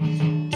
காணக்கண்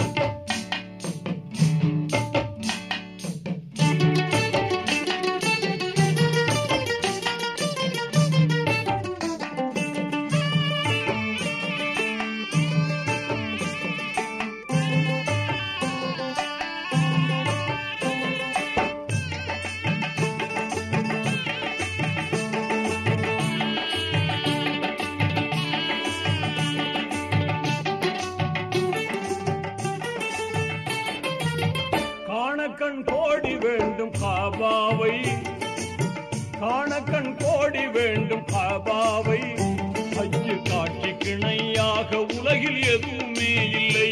கிணையாக உலகில் எதுவுமே இல்லை.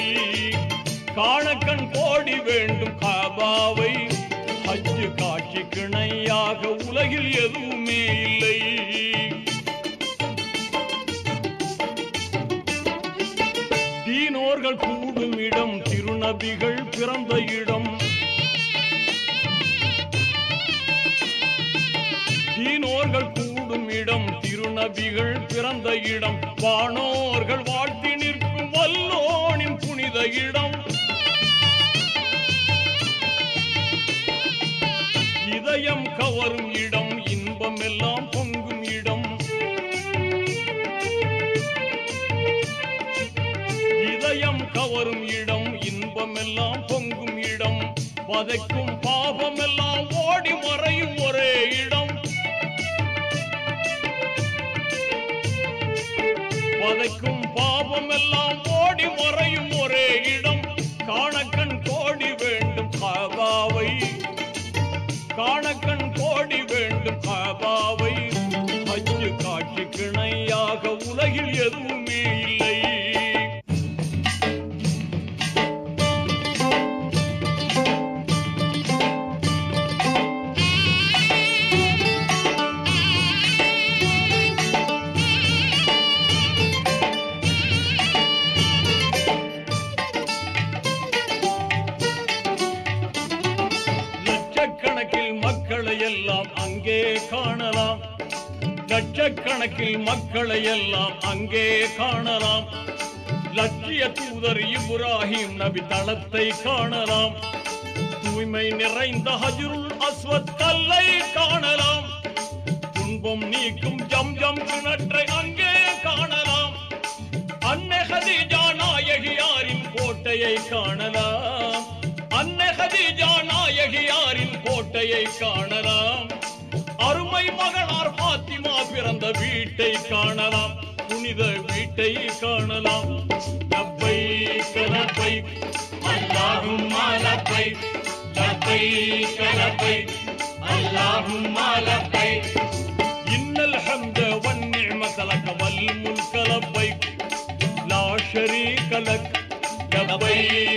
காணக்கண் கோடி வேண்டும் காபாவை. அச்சு காட்சி கிணையாக உலகில் எதுவுமே இல்லை. தீனோர்கள் கூடும் இடம் திருநபிகள் பிறந்த இடம். தீனோர்கள் கூடும் நபிகள் பிறந்த இடம் வானோர்கள் வாழ்த்தி நிற்கும் வல்லோனின் புனித இடம். இதயம் கவரும் இடம் இன்பம் எல்லாம் பொங்கும் இடம். இதயம் கவரும் இடம் இன்பம் எல்லாம் பொங்கும் இடம். வதைக்கும் பாபம் எல்லாம் ஓடி மறையும் ஒரே இடம். பதைக்கும் பாபம் எல்லாம் ஓடி மறையும் ஒரே இடம். காணக்கண் கோடி வேண்டும் கணக்கில் மக்களை எல்லாம் அங்கே காணலாம். லட்சிய தூதர் இப்ராஹிம் நபி தளத்தை காணலாம். தூய்மை நிறைந்த ஹஜருள் அஸ்வத் கல்லை காணலாம். துன்பம் நீக்கும் ஜம் ஜம் கிணற்றை அங்கே காணலாம். அன்னை ஹதீஜா நாயகியாரின் கோட்டையை காணலாம். அன்னை ஹதீஜா நாயகியாரின் கோட்டையை காணலாம். அருமை மகளா வீட்டை காணலாம் புனித வீட்டை காணலாம் லப்பை கலப்பை அல்லாஹும் லப்பை லப்பை கலப்பை அல்லாஹும் லப்பை இன்னல் ஹம்த والنعمة لك والملك لبيك لا شريك لك لبيك لبيك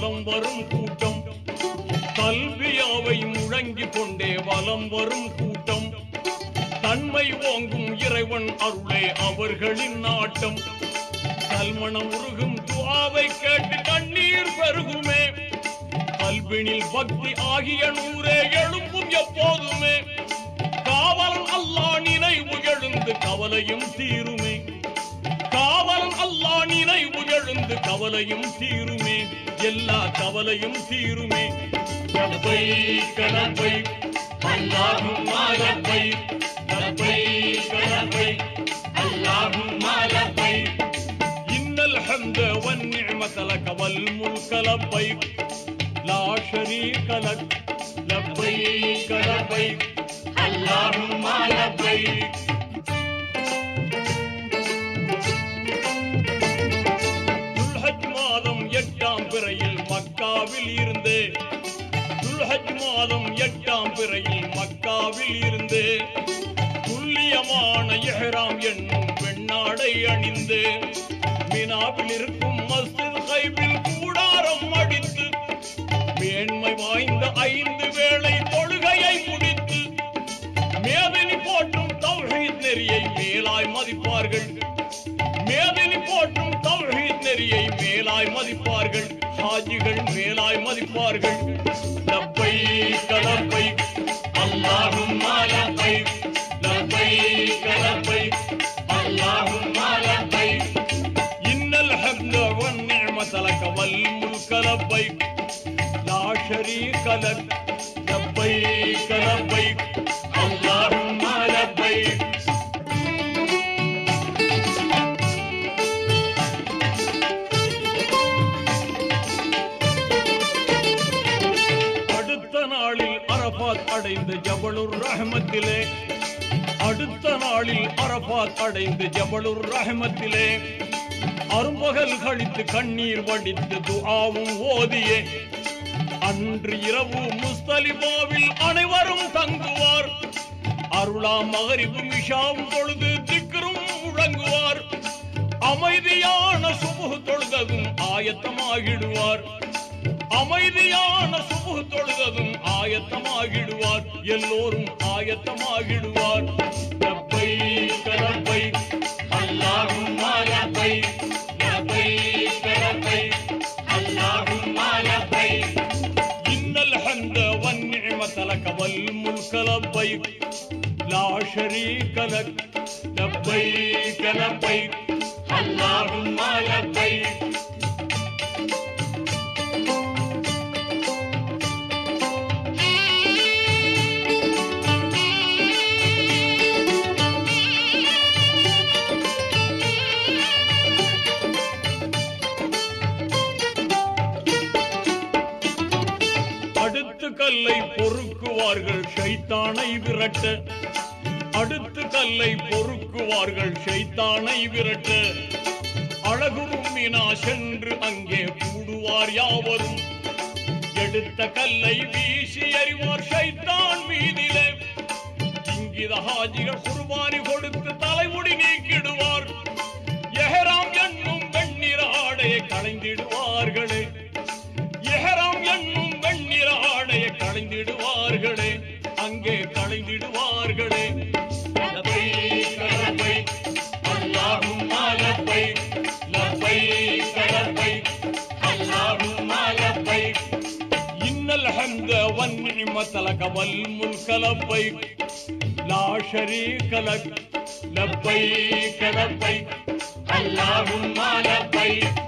வலம் வரும் கூட்டம். கல்வியாவை முழங்கிக் கொண்டே வலம் வரும் கூட்டம். தன்மை ஓங்கும் இறைவன் அருளே அவர்களின் நாட்டம் கல்மணம் உருகும் துவாவை கேட்டு கண்ணீர் பெருகுமே. கல்வினில் பக்தி ஆகிய நூறே எழும்பும் எப்போதுமே. காவலன் அல்லா நினைவு எழுந்து கவலையும் தீருமே. நினைவு எழுந்து கவலையும் தீருமே எல்லா கவலையும் தீருமே கலப்பை கலப்பை அல்லாஹும் மாலப்பை கலப்பை கலப்பை அல்லாஹும் மாலப்பை இன்னல் ஹம்த والنعمة لك والملك لبيك لا شريك لك لبيك لبيك اللهم لبيك துல்ஹஜ் மாதம் எட்டாம் பிறையில் மக்காவில் இருந்து துல்லியமான இஹ்ராம் என்னும் பெண்ணாடை அணிந்து மினாவில் இருக்கும் மஸ்ஜித் கைபில் கூடாரம் அடித்து மேன்மை வாய்ந்த ஐந்து வேளை தொழுகையை முடித்து மேதினி போற்றும் தௌஹீத் நெறியை மேலாய் மதிப்பார்கள். மேதினி போற்றும் மேலாய் மதிப்பார்கள். ஹாஜிகள் மேலாய் மதிப்பார்கள். லப்பை கலப்பை அல்லாஹும் மாலப்பை. லப்பை கலப்பை அல்லாஹும் மாலப்பை. இன்னல் ஹம்த வன் நிஅமத லக வல் முல்க லப்பை. லா ஷரீக லக். லப்பை அடுத்த அரபாத் அடைந்து ஜபலுர் ரஹமத்திலே. அரும்பகல் கழித்து கண்ணீர் வடித்து துஆவும் ஓதியே. அன்று இரவு முஸ்தலிபாவில் அனைவரும் தங்குவார். அருளா மகரிபு மிஷாவும் பொழுது திக்கரும் முழங்குவார். அமைதியான சுபு தொழுததும் ஆயத்தமாகிடுவார். அமைதியான சுபு தொழுததும் ஆயத்தமாகிடுவார். எல்லோரும் ஆயத்தமாகிடுவார். லா ஷரீக லக் லப்பைக லப்பைக் அல்லாஹும் அடுத்து கல்லை பொறுக்குவார்கள் சைத்தானை விரட்ட. அடுத்து கல்லை பொறுக்குவார்கள் ஷைத்தானை விரட்ட. அழகுறும் மினா சென்று அங்கே கூடுவார் யாவரும். எடுத்த கல்லை வீசி அறிவார் ஷைத்தான் மீதிலே இங்கித ஹாஜிகள் குர்பானி கொடுத்து தலைமுடி நீக்கிடுவார். எஹராம் என்னும் வெண்ணிற ஆடையை களைந்திடுவார்களே. எஹராம் என்னும் வெண்ணிற ஆடையை களைந்திடுவார்களே. அங்கே களைந்திடுவார் வன் நிஅமத லக வல் முல்க லப்பைக் லா ஷரீக லக் லப்பைக லப்பைக் அல்லாஹும் லப்பைக்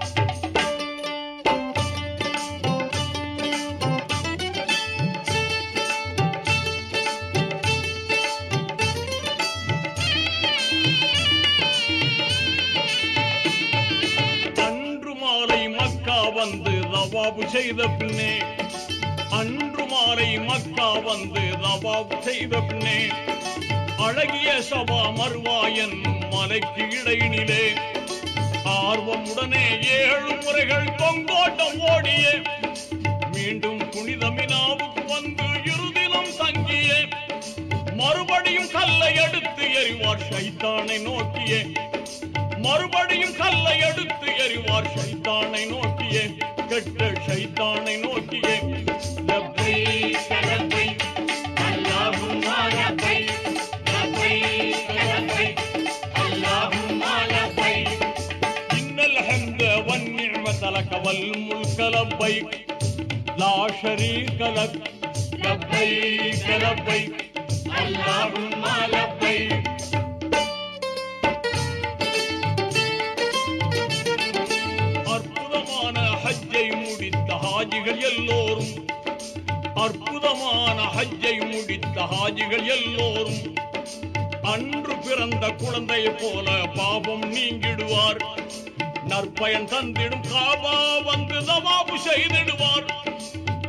அன்று மாலை மக்கா வந்து ரவாபு செய்த பின்னே அன்று மாலை மக்கா வந்து ரவாபு செய்த பின்னே அழகிய சபா மருவா மலைக்கு இடையினிலே ஆர்வமுடனே ஏழு முறைகள் கொங்கோட்டம் ஓடிய மீண்டும் புனிதமினாவுக்கு வந்து இருதினம் தங்கிய மறுபடியும் கல்லை எடுத்து எறிவார் சைத்தானை நோக்கிய மறுபடியும் கல்லை எடுத்து எறிவார் சைத்தானை நோக்கிய கெட்ட சைத்தானை நோக்கிய. நிஅமத லக வல் முல்க லப்பைக் லா அல்லாஹும் அற்புதமான ஹஜ்ஜை முடித்த ஹாஜிகள் எல்லோரும் அற்புதமான ஹஜ்ஜை முடித்த ஹாஜிகள் எல்லோரும் அன்று பிறந்த குழந்தை போல பாபம் நீங்கிடுவார். நற்பயன் தந்திடும் காபா வந்து தவாபு செய்திடுவார்.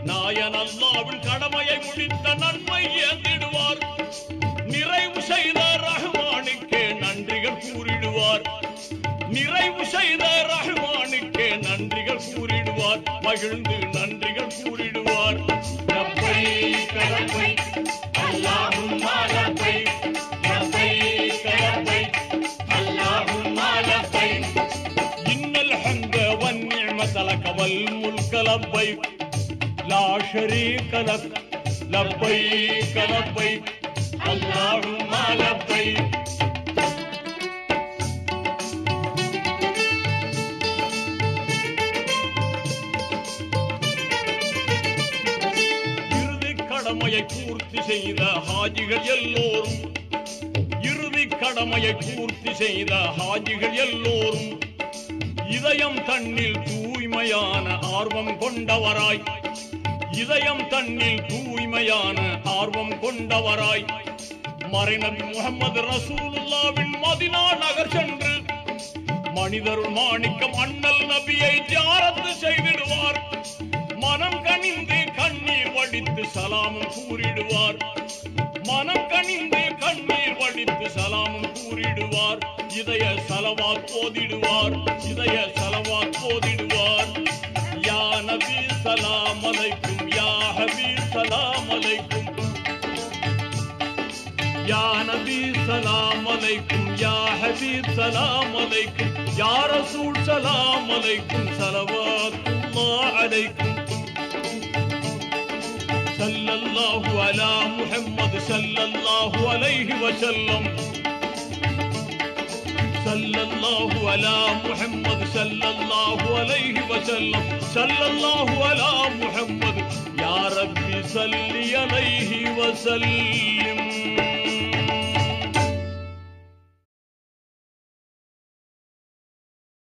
நாயன் அல்லாவின் கடமையை முடித்த நன்மை ஏந்திடுவார். நிறைவு செய்த ரஹ்மானுக்கே நன்றிகள் கூறிடுவார். நிறைவு செய்த ரஹ்மானுக்கே நன்றிகள் கூறிடுவார். மகிழ்ந்து நன்றிகள் கூறிடுவார். கடமை கலப்பை அல்லாஹும் لبيك لا شريك لك لبيك لبيك اللهم لبيك கடமையை பூர்த்தி செய்த ஹாஜிகள் எல்லோரும். இறுதி கடமையை பூர்த்தி செய்த ஹாஜிகள் எல்லோரும். இதயம் தண்ணில் தூ தூய்மையான ஆர்வம் கொண்டவராய். இதயம் தன்னில் தூய்மையான ஆர்வம் கொண்டவராய். மறைநபி முகமது ரசூலுல்லாவின் மதினா நகர் சென்று மனிதருள் மாணிக்கம் அண்ணல் நபியை ஜாரத்து செய்திடுவார். மனம் கனிந்து கண்ணீர் வடித்து சலாமும் கூறிடுவார். மனம் கனிந்து கண்ணீர் வடித்து சலாமும் கூறிடுவார். இதய சலவா போதிடுவார் இதய சலவா போதிடுவார். யா நபி சலாம் அலைக்கும் யா ஹபீப் சலாம் அலைக்கும். யா நபி சலாம் அலைக்கும் யா ஹபீப் சலாம் அலைக்கும். யா ரசூல் சலாம் அலைக்கும் சலவாத்துல்லாஹ் அலைக்கும். ஸல்லல்லாஹு அலா முஹம்மது சல்லல்லாஹு அலைஹி வசல்லம் வஸல்லம் ஸல்லல்லாஹு அலா முஹம்மது ஸல்லல்லாஹு அலைஹி வஸல்லம் ஸல்லல்லாஹு அலா முஹம்மது யா ரப்பி ஸல்லி அலைஹி வஸல்லிம்